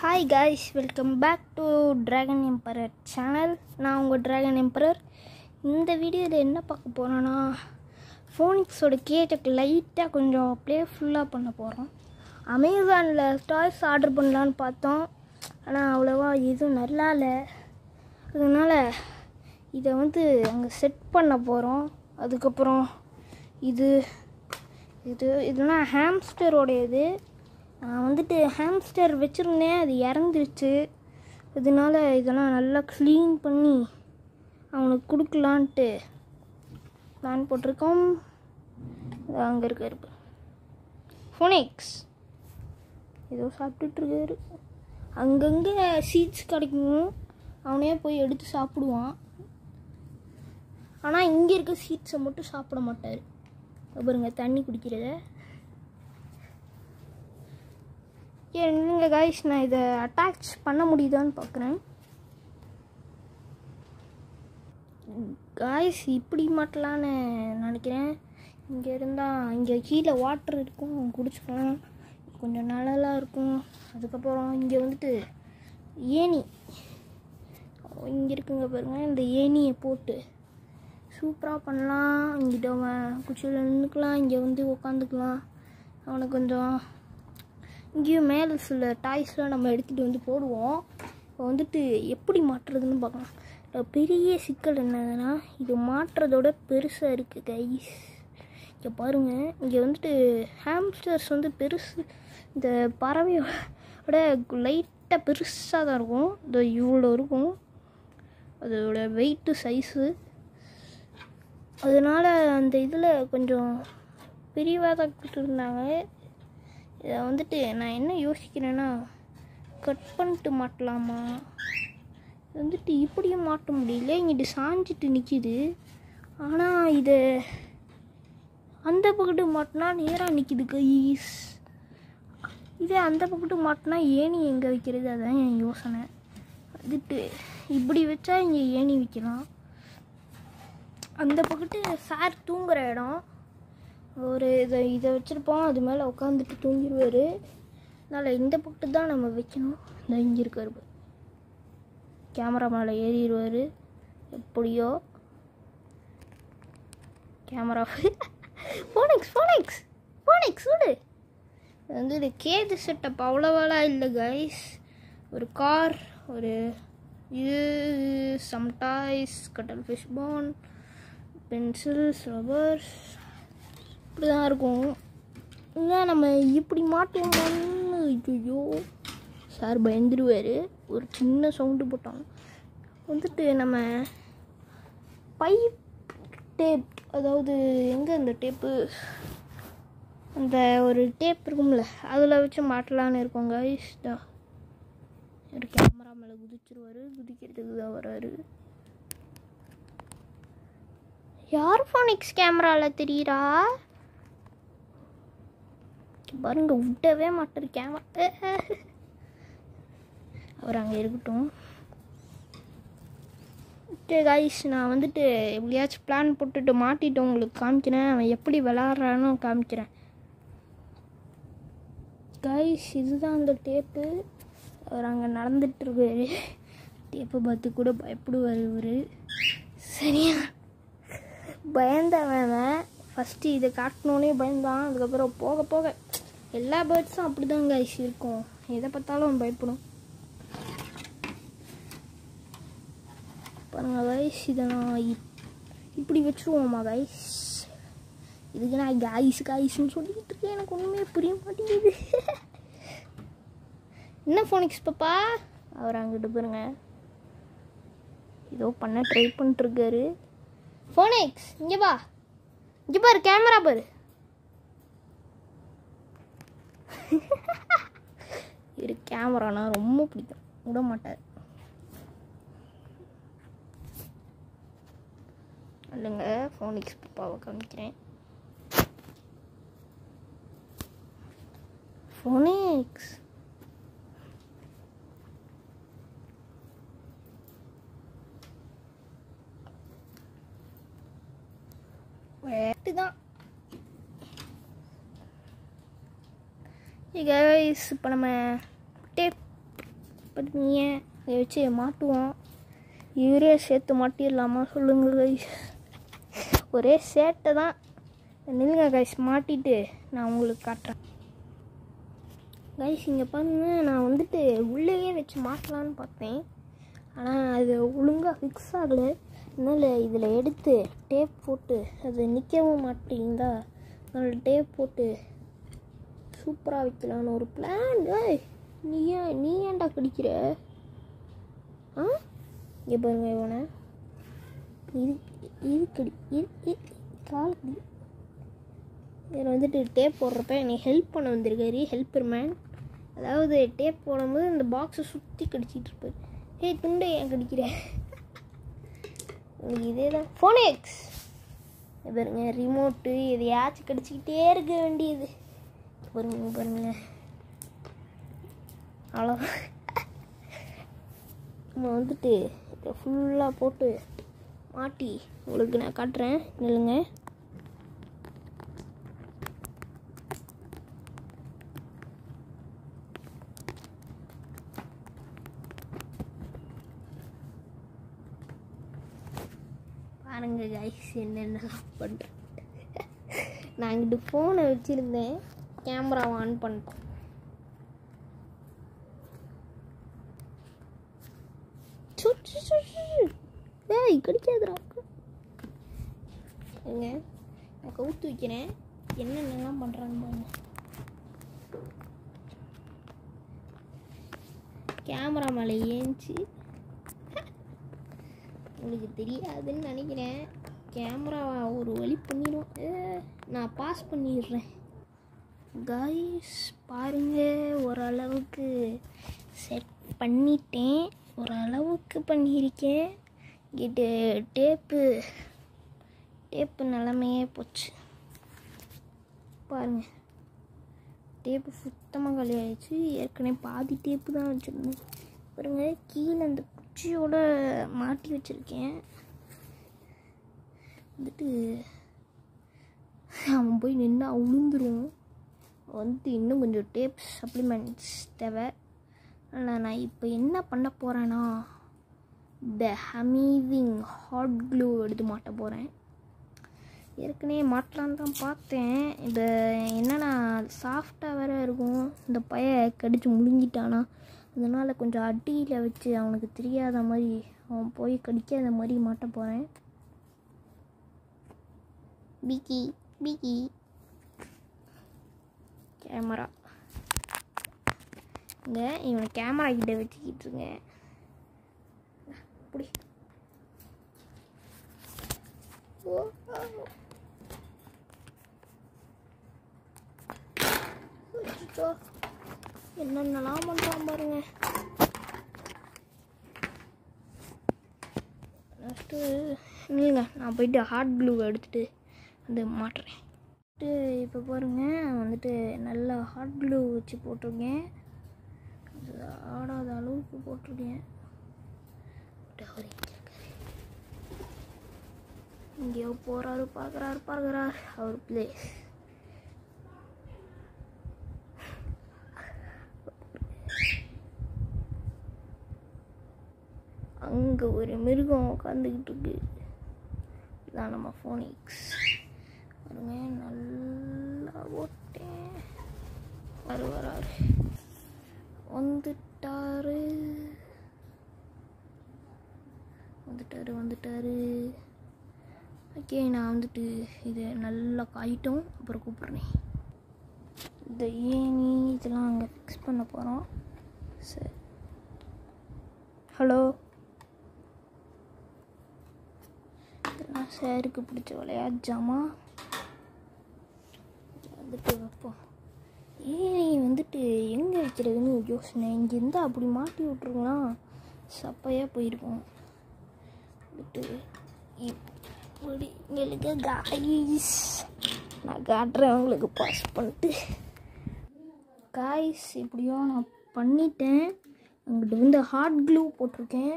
Hi guys welcome back to Dragon Emperor channel நான் உங்கள் dragon emperor இந்த வீடியோவில் என்ன பார்க்க போகிறேன்னா ஃபோனிக்ஸோட கேட்டுக்கு லைட்டாக கொஞ்சம் ப்ளேஃபுல்லாக பண்ண போகிறோம் அமேசானில் டாய்ஸ் ஆர்டர் பண்ணலான்னு பார்த்தோம். ஆனால் அவ்வளோவா எதுவும் நல்லா இல்லை. அதனால் இதை வந்து அங்கே செட் பண்ண போகிறோம் அதுக்கப்புறம் இது இது இதெல்லாம் ஹாம்ஸ்டரோடையது நான் வந்துட்டு ஹேம்ஸ்டர் வச்சுருந்தேன் அது இறந்துருச்சு. அதனால இதெல்லாம் நல்லா க்ளீன் பண்ணி அவனுக்கு கொடுக்கலான்ட்டு பிளான் போட்டிருக்கோம். அங்கே இருக்காரு ஃபோனிக்ஸ் ஏதோ சாப்பிட்டுட்ருக்காரு. அங்கங்கே சீட்ஸ் கிடைக்கும் அவனே போய் எடுத்து சாப்பிடுவான். ஆனால் இங்கே இருக்க சீட்ஸை மட்டும் சாப்பிட மாட்டார். பாருங்க தண்ணி குடிக்கிறத. என்னங்க காய்ஸ் நான் இதை அட்டாச் பண்ண முடியுதான்னு பார்க்குறேன் காய்ஸ் இப்படி மாட்டலான்னு நினைக்கிறேன். இங்கே இருந்தால் இங்கே கீழே வாட்டர் இருக்கும் குடிச்சுக்கலாம். கொஞ்சம் நிழலாக இருக்கும். அதுக்கப்புறம் இங்கே வந்துட்டு ஏணி. இங்கே இருக்குங்க பாருங்கள் இந்த ஏணியை போட்டு சூப்பராக பண்ணலாம். இங்கிட்ட அவன் குச்சியில் நின்றுக்கலாம் இங்கே வந்து உக்காந்துக்கலாம். அவனை கொஞ்சம் இங்கேயும் மேலே சில டாய்ஸ்லாம் நம்ம எடுத்துகிட்டு வந்து போடுவோம். இப்போ வந்துட்டு எப்படி மாட்டுறதுன்னு பார்க்கலாம். பெரிய சிக்கல் என்னதுன்னா இது மாட்டுறதோட பெருசாக இருக்குது கைஸ் இங்கே பாருங்கள் இங்கே வந்துட்டு ஹாம்ஸ்டர்ஸ் வந்து பெருசு இந்த பறவையோட லைட்டாக பெருசாக தான் இருக்கும். இந்த இவ்வளோ இருக்கும். அதோட வெயிட்டு சைஸு அதனால் அந்த இதில் கொஞ்சம் பிரிவாக தான் கொடுத்துருந்தாங்க. இதை வந்துட்டு நான் என்ன யோசிக்கிறேன்னா கட் பண்ணிட்டு மாட்டலாமா? இது வந்துட்டு இப்படியும் மாட்ட முடியல இங்கிட்டு சாஞ்சிட்டு நிற்கிது ஆனால் இதை அந்த பக்கத்து மாட்டினா நேராக நிற்கிது கைஸ் இதே அந்த பக்கத்து மாட்டினா ஏணி எங்கே வைக்கிறது? அதான் என் யோசனை. வந்துட்டு இப்படி வச்சா இங்கே ஏணி வைக்கலாம். அந்த பக்கத்து சார் தூங்குகிற இடம். ஒரு இதை இதை வச்சுருப்போம். அது மேலே உட்காந்துட்டு தூங்கிடுவார். அதனால் இந்த பக்கத்து தான் நம்ம வைக்கணும். இந்த இங்கே இருக்காரு கேமரா மேலே ஏறிடுவார். எப்படியோ. கேமரா. ஃபோனிக்ஸ் ஃபோனிக்ஸ் ஃபோனிக்ஸ் விடு வந்து இது கேது செட்டப் அவ்வளோவெல்லாம் இல்லை கைஸ் ஒரு கார் ஒரு இது சம்டாய்ஸ் கட்டல் ஃபிஷ் போன் பென்சில்ஸ் ரப்பர்ஸ் இப்படி தான் இருக்கும். இங்கே நம்ம இப்படி மாட்டோம்னு ஐயோ சார் பயந்துருவார். ஒரு சின்ன சவுண்டு போட்டோம் வந்துட்டு நம்ம பைப் டேப் அதாவது எங்கே அந்த டேப்பு அந்த ஒரு டேப் இருக்கும்ல அதில் வச்சு மாட்டலான்னு இருக்கோங்க இஷ்டம் ஒரு கேமரா மேலே குதிச்சிருவாரு. குதிக்கிறதுக்கு தான் வராரு. யார் ஃபோனிக்ஸ் கேமராவில் தெரியுறா? பாருங்க விட்டவே மாட்டேரு கேமரா அவர் அங்கே இருக்கட்டும். ஓகே காய்ஸ் நான் வந்துட்டு எப்படியாச்சும் பிளான் போட்டுட்டு மாட்டிட்டு உங்களுக்கு காமிக்கிறேன். அவன் எப்படி விளாட்றான்னு காமிக்கிறேன். காய்ஸ் இதுதான் அந்த டேப்பு அவர் அங்கே நடந்துட்டுருக்காரு. டேப்பை பார்த்து கூட பயப்படுவார் இவர். சரியா? பயந்தவன் ஃபஸ்ட்டு இதை காட்டினோன்னே பயந்தான். அதுக்கப்புறம் போக போக எல்லா பேர்ட்ஸும் அப்படி தான் கைஸ் இருக்கும். எதை பார்த்தாலும் பயப்படும். பாருங்க கைஸ் இதை நான் இப்- இப்படி வச்சுருவோமா கைஸ் இதுக்கு நான் காய்ஸ் காய்ஸ்னு சொல்லிக்கிட்டு இருக்கேன். எனக்கு ஒன்றுமே புரிய மாட்டேங்குது. என்ன ஃபோனிக்ஸ் பாப்பா? அவர் அங்கிட்டு பாருங்க. ஏதோ பண்ண ட்ரை பண்ணிட்டுருக்காரு ஃபோனிக்ஸ் இங்கே பா இங்கே பாரு கேமரா பாரு. இரு கேமரானா ரொம்ப பிடிக்கும். விட மாட்டார். இல்லைங்க ஃபோனிக்ஸ் பாப்பாவை காமிக்கிறேன் ஃபோனிக்ஸ் வேட்டு தான் கைஸ் இப்போ நம்ம டேப் மாட்டுனீங்க இதை வச்சு மாட்டுவோம். இவரே சேர்த்து மாட்டிடலாமா சொல்லுங்கள் கைஸ் ஒரே சேட்டை தான். நில்லுங்க கைஸ் மாட்டிட்டு நான் உங்களுக்கு காட்டுறேன். கைஸ் இங்கே பாருங்க நான் வந்துட்டு உள்ளேயே வச்சு மாட்டலான்னு பார்த்தேன். ஆனால் அது ஒழுங்காக ஃபிக்ஸ் ஆகலை. அதனால் இதில் எடுத்து டேப் போட்டு அது நிற்கவும் மாட்டேங்குதா அதனால் டேப் போட்டு சூப்பராக வைக்கலான்னு ஒரு பிளான் ஏய் நீ ஏன் நீ ஏன்டா கடிக்கிற ஆ? இங்கே பாருங்க இவனை. இது இது கடி இது இது கால் இதில் வந்துட்டு டேப் போடுறப்ப என்னை ஹெல்ப் பண்ண வந்திருக்காரு ஹெல்ப்பர் மேன் அதாவது டேப் போடும்போது இந்த பாக்ஸை சுற்றி கடிச்சிட்டு இருப்பார். ஏய் துண்டை ஏன் கடிக்கிற? உங்களுக்கு இதே தான் ஃபோனெக்ஸ் பாருங்க ரிமோட்டு எதையாச்சும் கடிச்சிக்கிட்டே இருக்க வேண்டியது. பாருங்க பாருங்க. அவ்வளோ நம்ம வந்துட்டு இதை ஃபுல்லாக போட்டு மாட்டி உங்களுக்கு நான் காட்டுறேன். நில்லுங்க. பாருங்க கைஸ் என்னென்னலாம் பண்ணுறேன் நான் இங்கிட்டு ஃபோனை வச்சுருந்தேன். கேமராவை ஆன் பண்ணிட்டோம். ஏய் ஏங்க நான் கவுத்து வைக்கிறேன். என்னென்னலாம் பண்ணுறாங்க பாருங்க. கேமரா மேலே ஏஞ்சி. உங்களுக்கு தெரியாதுன்னு நினைக்கிறேன். கேமரா ஒரு வழி பண்ணிடும் ஏ, நான் பாஸ் பண்ணிடுறேன். காய்ஸ் பாருங்கள் ஓரளவுக்கு செட் பண்ணிட்டேன். ஓரளவுக்கு பண்ணியிருக்கேன். இது டேப்பு டேப்பு நிலமையே போச்சு. பாருங்கள் டேப்பு சுத்தமாக காலியாகிடுச்சு ஏற்கனவே பாதி டேப்பு தான் வச்சுருந்தேன். பாருங்கள் கீழே அந்த குச்சியோட மாட்டி வச்சுருக்கேன். வந்துட்டு அவன் போய் நின்று உளுந்துரும். வந்துட்டு இன்னும் கொஞ்சம் டேப் சப்ளிமெண்ட்ஸ் தேவை. ஆனால் நான் இப்போ என்ன பண்ண போகிறேன்னா த அமேசிங் ஹாட் க்ளூ எடுத்து மாட்ட போகிறேன் ஏற்கனவே மாட்டலான்னு தான் பார்த்தேன். இந்த என்னென்னா சாஃப்டாக வேறு இருக்கும். இந்த பைய கடிச்சு முழுங்கிட்டானா. அதனால் கொஞ்சம் அடியில் வச்சு அவனுக்கு தெரியாத மாதிரி அவன் போய் கடிக்காத மாதிரி மாட்ட போகிறேன் பிகி பிகி கேமரா. இங்கே இவனை கேமரா கிட்ட வச்சுக்கிட்டு இருக்கேன். அப்படி என்னென்னலாம் பண்ணுறான் பாருங்க. நெக்ஸ்ட்டு இல்லைங்க நான் போயிட்டு ஹார்ட் க்ளூ எடுத்துகிட்டு வந்து மாட்டுறேன். இப்போ பாருங்க வந்துட்டு நல்லா ஹாட் க்ளூ வச்சு போட்டிருக்கேன். ஆடாத அளவுக்கு போட்டிருக்கேன். இங்கேயோ எங்கேயோ போகிறாரு பார்க்குறாரு பார்க்குறாரு. அவர் பிளேஸ் அங்கே ஒரு மிருகம் உட்காந்துக்கிட்டு இருக்கு. இதான் நம்ம ஃபோனிக்ஸ் பாருங்க நல்லா ஓட்டேன் வரு வராரு வந்துட்டாரு. வந்துட்டாரு வந்துட்டாரு. ஓகே நான் வந்துட்டு இதை நல்லா காயிட்டோம். அப்புறம் கூப்பிட்றேன். இந்த ஏணி இதெல்லாம் அங்கே ஃபிக்ஸ் பண்ண போகிறோம் சரி. ஹலோ? இதெல்லாம் சாருக்கு பிடிச்ச விளையாட்ஜாமா வந்துட்டு ஏணி வந்துட்டு எங்கே வைக்கிறதுன்னு யோசனை. இங்கேருந்து அப்படி மாட்டி விட்ருக்கலாம் சப்பையாக போயிருக்கும். வந்துட்டு இப்படி எங்களுக்கு காய்ஸ் நான் காட்டுறேன் உங்களுக்கு பாஸ் பண்ணிட்டு. காய்ஸ் இப்படியோ நான் பண்ணிட்டேன். அங்கிட்டு வந்து ஹாட் க்ளூ போட்டிருக்கேன்.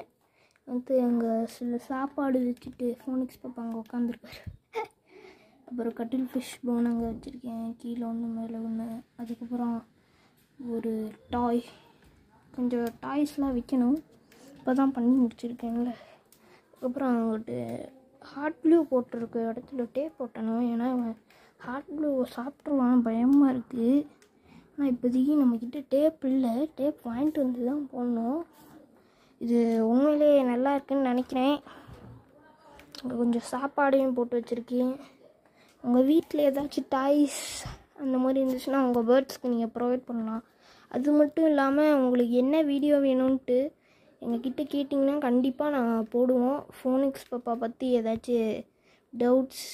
வந்து அங்கே சில சாப்பாடு வச்சுட்டு ஃபோனிக்ஸ் பாப்பா அங்கே உட்காந்துருக்காரு அப்புறம் கட்டில் ஃபிஷ் போன் அங்கே வச்சுருக்கேன். கீழே ஒன்று மேலே ஒன்று அதுக்கப்புறம் ஒரு டாய் கொஞ்சம் டாய்ஸ்லாம் விற்கணும் இப்போ தான் பண்ணி முடிச்சிருக்கேன்ல. அதுக்கப்புறம் அங்கிட்டு ஹாட் ப்ளூ போட்டிருக்க. இடத்துல டேப் போட்டணும். ஏன்னா ஹாட் ப்ளூ சாப்பிட்ருவான் பயமாக இருக்குது ஆனால் இப்போதைக்கு நம்மக்கிட்ட டேப் இல்லை. டேப் வாங்கிட்டு வந்து தான் போடணும். இது உண்மையிலே நல்லா இருக்குன்னு நினைக்கிறேன். அங்கே கொஞ்சம் சாப்பாடையும் போட்டு வச்சுருக்கேன். உங்கள் வீட்டில் ஏதாச்சும் டாய்ஸ் அந்த மாதிரி இருந்துச்சுன்னா உங்கள் பேர்ட்ஸ்க்கு நீங்கள் ப்ரொவைட் பண்ணலாம். அது மட்டும் இல்லாமல் உங்களுக்கு என்ன வீடியோ வேணும்ன்ட்டு எங்ககிட்ட கேட்டிங்கன்னா கண்டிப்பாக நான் போடுவோம். ஃபோனிக்ஸ் பாப்பா பற்றி ஏதாச்சும் டவுட்ஸ்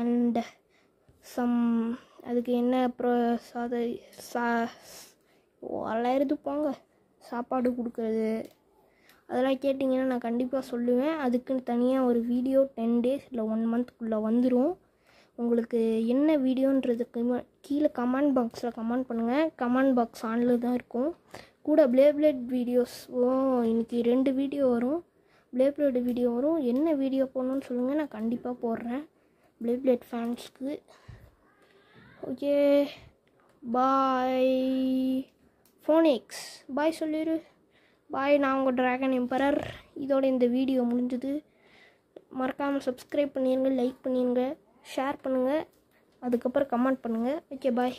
அண்ட் சம் அதுக்கு என்ன ப்ரோ சாத சா வளருது போங்க. சாப்பாடு கொடுக்குறது. அதெல்லாம் கேட்டிங்கன்னா நான் கண்டிப்பாக சொல்லுவேன். அதுக்குன்னு தனியாக ஒரு வீடியோ டென் டேஸ் இல்லை ஒன் மந்த்க்குள்ளே வந்துடும் உங்களுக்கு என்ன வீடியோன்றதுக்கு கீழே கமெண்ட் பாக்ஸில் கமெண்ட் பண்ணுங்கள் கமெண்ட் பாக்ஸ் ஆனில் தான் இருக்கும். கூட பிளேப்ளேட் வீடியோஸும் இன்னைக்கு ரெண்டு வீடியோ வரும். பிளேப்ளேட் வீடியோ வரும். என்ன வீடியோ போடணும்னு சொல்லுங்கள் நான் கண்டிப்பாக போடுறேன். பிளேப்ளேட் ஃபேன்ஸ்க்கு ஓகே பாய் ஃபோனிக்ஸ் பாய் சொல்லிடு பாய் நான் உங்கள் ட்ராகன் எம்பரர் இதோட இந்த வீடியோ முடிஞ்சது. மறக்காமல் சப்ஸ்கிரைப் பண்ணிடுங்க லைக் பண்ணிடுங்க ஷேர் பண்ணுங்கள் அதுக்கப்புறம் கமெண்ட் பண்ணுங்கள் ஓகே பாய்